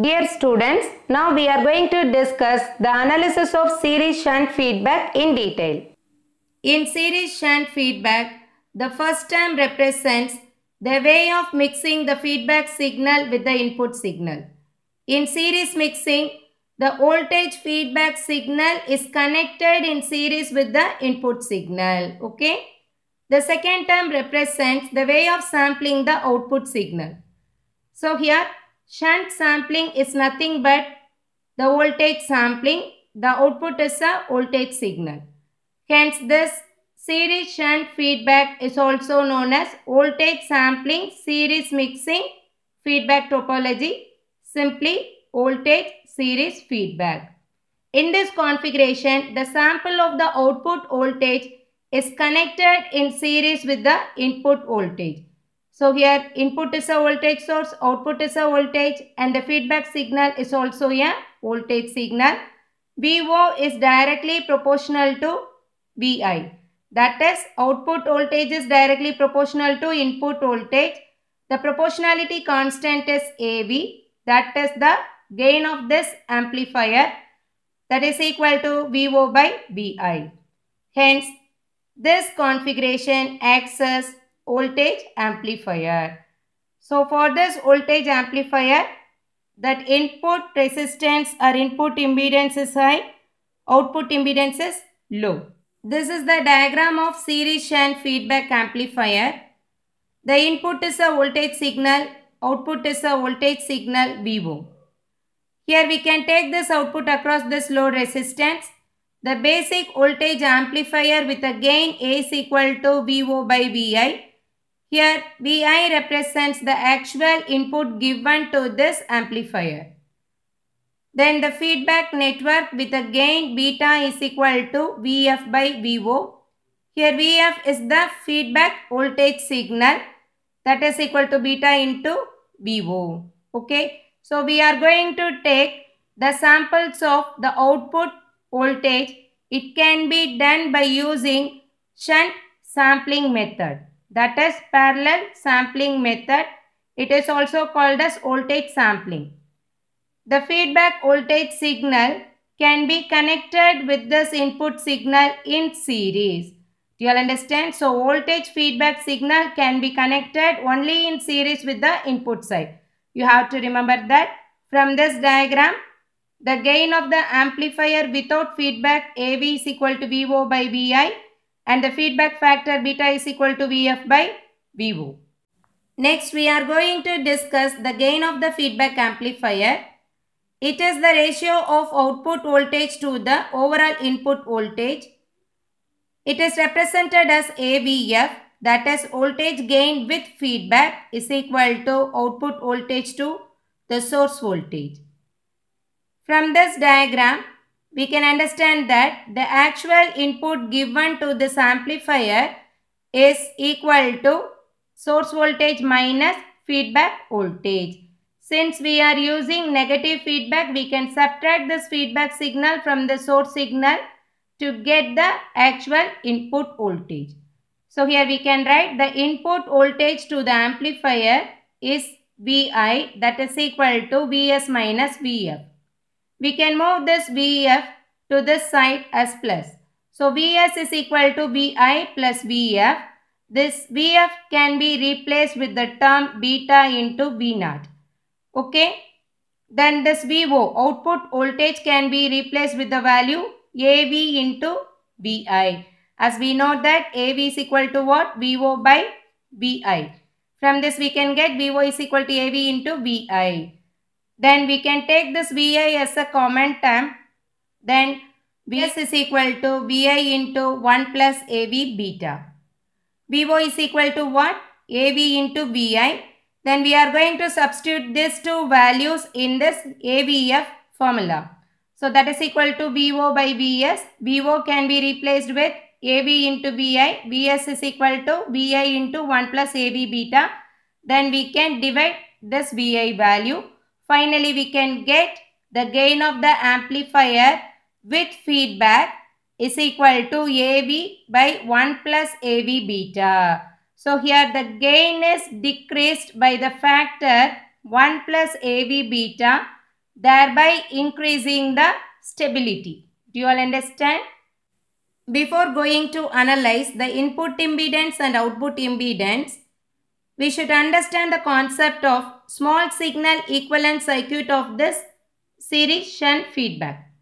Dear students, now we are going to discuss the analysis of series shunt feedback in detail. In series shunt feedback, the first term represents the way of mixing the feedback signal with the input signal. In series mixing, the voltage feedback signal is connected in series with the input signal. Okay. The second term represents the way of sampling the output signal. So here shunt sampling is nothing but the voltage sampling. The output is a voltage signal. Hence this series shunt feedback is also known as voltage sampling series mixing feedback topology. Simply voltage series feedback. In this configuration, the sample of the output voltage is connected in series with the input voltage. So here input is a voltage source, output is a voltage and the feedback signal is also a voltage signal. VO is directly proportional to VI. That is output voltage is directly proportional to input voltage. The proportionality constant is AV. That is the gain of this amplifier that is equal to VO by VI. Hence, this configuration acts as voltage amplifier. So, for this voltage amplifier, that input resistance or input impedance is high, output impedance is low. This is the diagram of series shunt feedback amplifier. The input is a voltage signal, output is a voltage signal VO. Here we can take this output across this load resistance. The basic voltage amplifier with a gain A is equal to VO by VI. Here VI represents the actual input given to this amplifier. Then the feedback network with a gain beta is equal to VF by VO. Here VF is the feedback voltage signal that is equal to beta into VO. Okay. So we are going to take the samples of the output voltage. It can be done by using shunt sampling method. That is parallel sampling method. It is also called as voltage sampling. The feedback voltage signal can be connected with this input signal in series. Do you all understand? So, voltage feedback signal can be connected only in series with the input side. You have to remember that from this diagram, the gain of the amplifier without feedback AV is equal to VO by VI and the feedback factor beta is equal to VF by VO. Next, we are going to discuss the gain of the feedback amplifier. It is the ratio of output voltage to the overall input voltage. It is represented as AVF that is voltage gain with feedback is equal to output voltage to the source voltage. From this diagram, we can understand that the actual input given to this amplifier is equal to source voltage minus feedback voltage. Since we are using negative feedback, we can subtract this feedback signal from the source signal to get the actual input voltage. So here we can write the input voltage to the amplifier is Vi that is equal to Vs minus Vf. We can move this Vf to this side as plus. So Vs is equal to Vi plus Vf. This Vf can be replaced with the term beta into V naught. Okay. Then this VO output voltage can be replaced with the value AV into Vi. As we know that AV is equal to what? VO by VI. From this we can get VO is equal to AV into VI. Then we can take this VI as a common term. Then Vs is equal to Vi into 1 plus AV beta. VO is equal to what? AV into Vi. Then we are going to substitute these two values in this AVF formula. So that is equal to VO by Vs. VO can be replaced with AV into Vi. Vs is equal to Vi into 1 plus AV beta. Then we can divide this Vi value. Finally, we can get the gain of the amplifier with feedback is equal to AV by 1 plus AV beta. So here the gain is decreased by the factor 1 plus AV beta thereby increasing the stability. Do you all understand? Before going to analyze the input impedance and output impedance, we should understand the concept of small signal equivalent circuit of this series shunt feedback.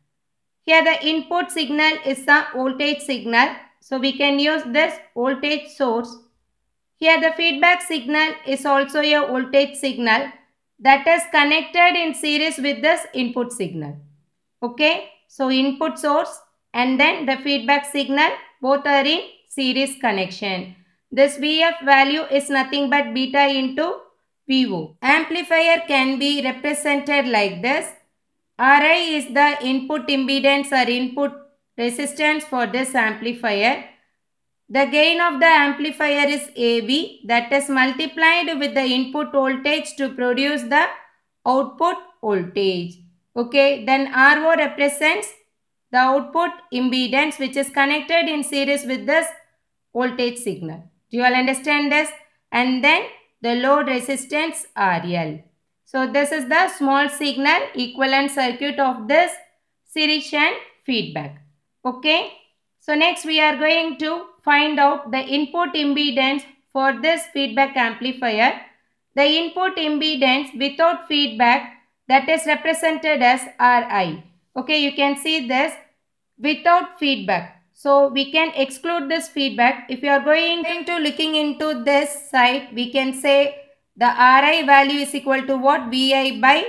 Here the input signal is a voltage signal. So we can use this voltage source. Here the feedback signal is also a voltage signal that is connected in series with this input signal. Okay. So input source and then the feedback signal both are in series connection. This VF value is nothing but beta into VO. Amplifier can be represented like this. Ri is the input impedance or input resistance for this amplifier. The gain of the amplifier is AV that is multiplied with the input voltage to produce the output voltage. Okay, then RO represents the output impedance which is connected in series with this voltage signal. Do you all understand this? And then the load resistance RL. So this is the small signal equivalent circuit of this series shunt feedback. Okay. So next we are going to find out the input impedance for this feedback amplifier. The input impedance without feedback that is represented as Ri. Okay, you can see this without feedback. So we can exclude this feedback. If you are going into looking into this side, we can say the Ri value is equal to what? Vi by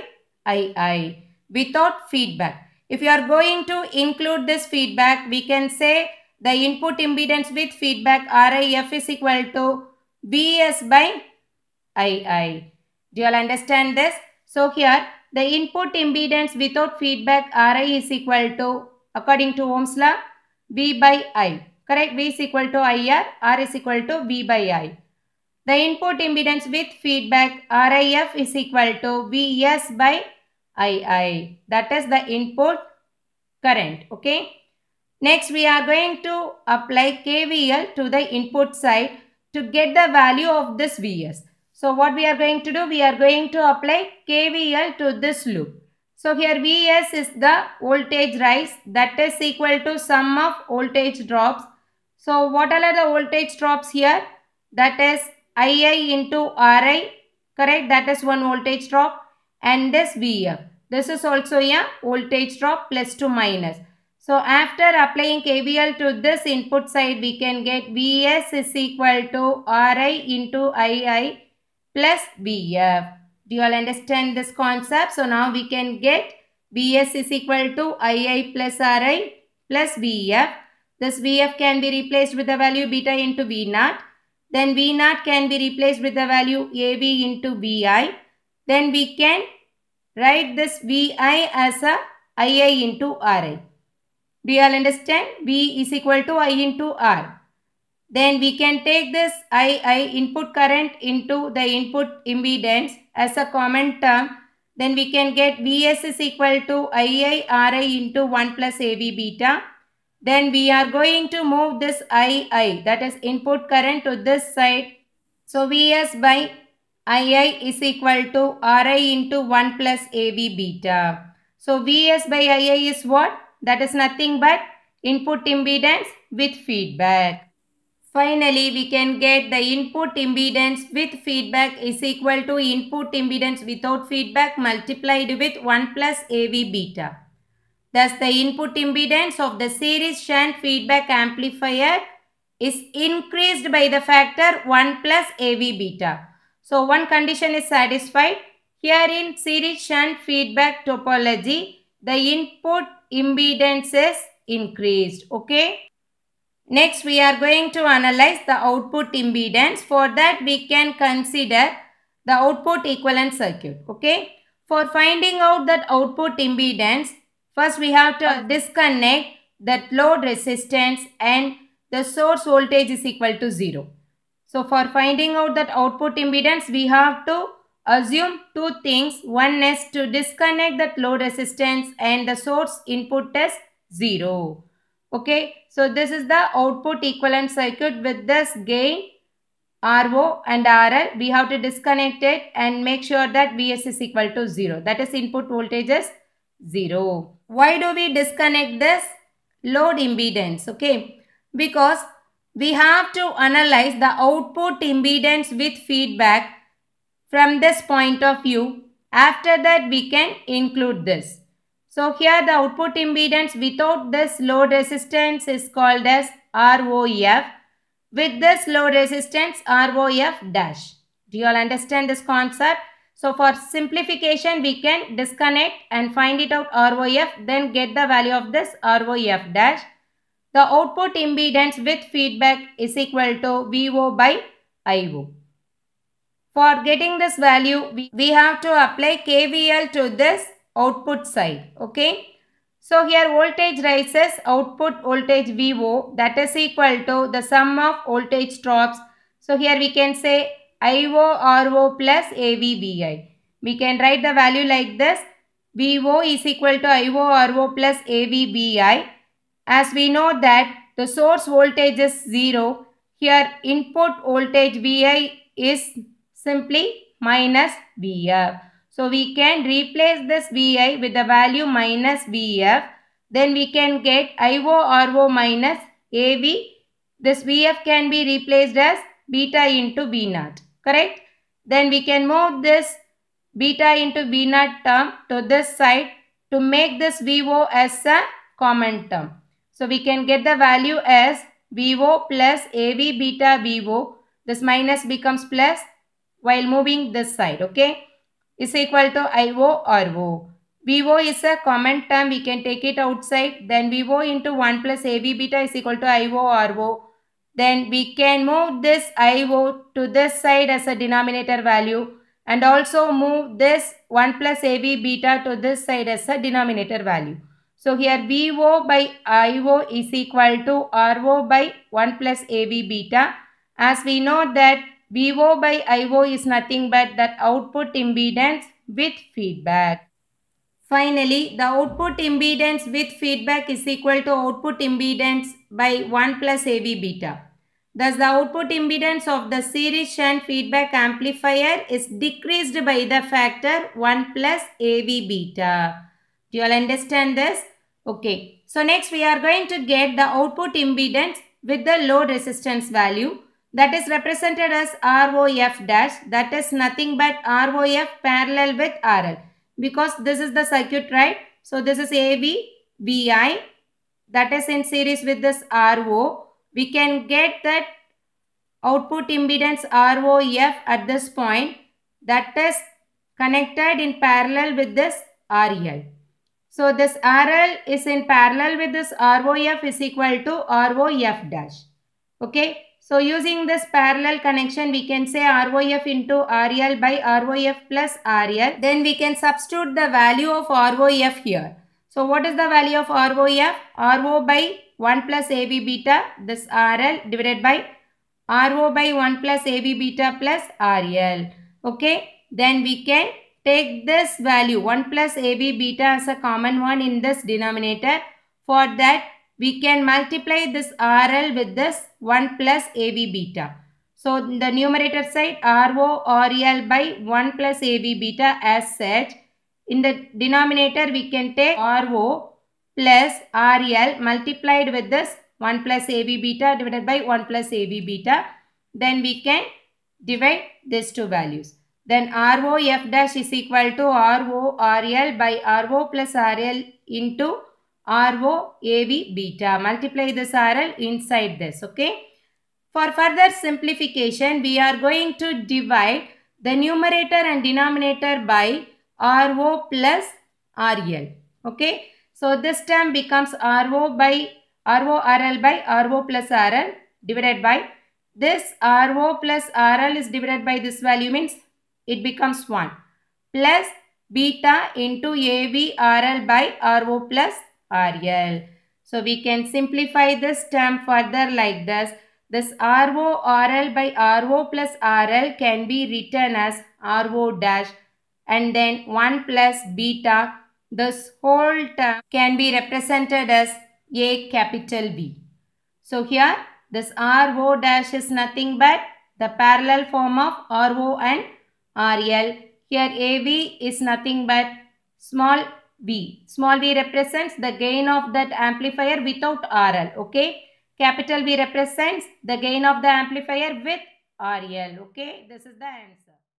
Ii without feedback. If you are going to include this feedback, we can say the input impedance with feedback RIF is equal to Vs by Ii. Do you all understand this? So here the input impedance without feedback Ri is equal to according to Ohm's law V by I. Correct? V is equal to IR, R is equal to V by I. The input impedance with feedback RIF is equal to Vs by II. That is the input current. Okay. Next we are going to apply KVL to the input side to get the value of this Vs. So what we are going to do? We are going to apply KVL to this loop. So here Vs is the voltage rise that is equal to sum of voltage drops. So what are the voltage drops here? That is Ii into Ri correct that is one voltage drop and this Vf. This is also a voltage drop plus to minus. So after applying KVL to this input side we can get Vs is equal to Ri into Ii plus Vf. Do you all understand this concept? So now we can get Vs is equal to Ii plus Ri plus Vf. This Vf can be replaced with the value beta into V naught then V naught can be replaced with the value AV into VI. Then we can write this VI as a II into RI. Do you all understand? V is equal to I into R. Then we can take this II input current into the input impedance as a common term. Then we can get Vs is equal to II Ri into 1 plus AV beta. Then we are going to move this II that is input current to this side. So Vs by II is equal to Ri into 1 plus AV beta. So Vs by II is what? That is nothing but input impedance with feedback. Finally, we can get the input impedance with feedback is equal to input impedance without feedback multiplied with 1 plus AV beta. Thus, the input impedance of the series shunt feedback amplifier is increased by the factor 1 plus AV beta. So, one condition is satisfied. Here in series shunt feedback topology, the input impedance is increased. Okay. Next, we are going to analyze the output impedance. For that, we can consider the output equivalent circuit. Okay. For finding out that output impedance, First we have to disconnect that load resistance and the source voltage is equal to 0. So for finding out that output impedance we have to assume two things. One is to disconnect that load resistance and the source input is 0. Okay. So this is the output equivalent circuit with this gain RO and RL, we have to disconnect it and make sure that Vs is equal to 0. That is input voltage is 0. Why do we disconnect this? Load impedance, okay? Because we have to analyze the output impedance with feedback from this point of view. After that, we can include this. So here the output impedance without this load resistance is called as ROF with this load resistance ROF dash. Do you all understand this concept? So for simplification we can disconnect and find it out ROF then get the value of this ROF dash. The output impedance with feedback is equal to VO by IO. For getting this value we, we have to apply KVL to this output side. Okay. So here voltage rises, output voltage VO that is equal to the sum of voltage drops. So here we can say IO RO plus AVBI. We can write the value like this. VO is equal to IO RO plus AVBI. As we know that the source voltage is 0. Here input voltage VI is simply minus VF. So we can replace this Vi with the value minus Vf. Then we can get IO minus AV. This Vf can be replaced as beta into V naught. Correct? Then we can move this beta into V naught term to this side to make this VO as a common term. So we can get the value as VO plus AV beta VO. This minus becomes plus while moving this side. Okay is equal to IO or O. VO is a common term. We can take it outside. Then VO into 1 plus AV beta is equal to IO or O. Then we can move this IO to this side as a denominator value and also move this 1 plus AV beta to this side as a denominator value. So here VO by IO is equal to RO by 1 plus AV beta. As we know that VO by IO is nothing but that output impedance with feedback. Finally, the output impedance with feedback is equal to output impedance by 1 plus AV beta. Thus, the output impedance of the series shunt feedback amplifier is decreased by the factor 1 plus AV beta. Do you all understand this? Okay. So, next we are going to get the output impedance with the load resistance value that is represented as ROF dash that is nothing but ROF parallel with RL because this is the circuit right. So this is AV VI that is in series with this RO. We can get that output impedance ROF at this point that is connected in parallel with this RL. So this RL is in parallel with this ROF is equal to ROF dash. Okay. So using this parallel connection, we can say ROF into RL by ROF plus RL. Then we can substitute the value of ROF here. So what is the value of ROF? RO by 1 plus AV beta, this RL divided by RO by 1 plus AV beta plus RL. Okay. Then we can take this value 1 plus AV beta as a common one in this denominator. For that we can multiply this RL with this 1 plus AV beta. So, the numerator side RO RL by 1 plus AV beta as such. In the denominator, we can take RO plus RL multiplied with this 1 plus AV beta divided by 1 plus AV beta. Then we can divide these two values. Then RO F dash is equal to RO RL by RO plus RL into RO AV beta. Multiply this RL inside this. Okay. For further simplification, we are going to divide the numerator and denominator by RO plus RL. Okay. So this term becomes RO by RO RL by RO plus RL divided by this RO plus RL is divided by this value means it becomes 1 plus beta into AV RL by RO plus RL. So we can simplify this term further like this. This RO RL by RO plus RL can be written as RO dash and then 1 plus beta. This whole term can be represented as A capital B. So here this RO dash is nothing but the parallel form of RO and RL. Here AV is nothing but small v. Small v represents the gain of that amplifier without RL. Okay. Capital V represents the gain of the amplifier with RL. Okay. This is the answer.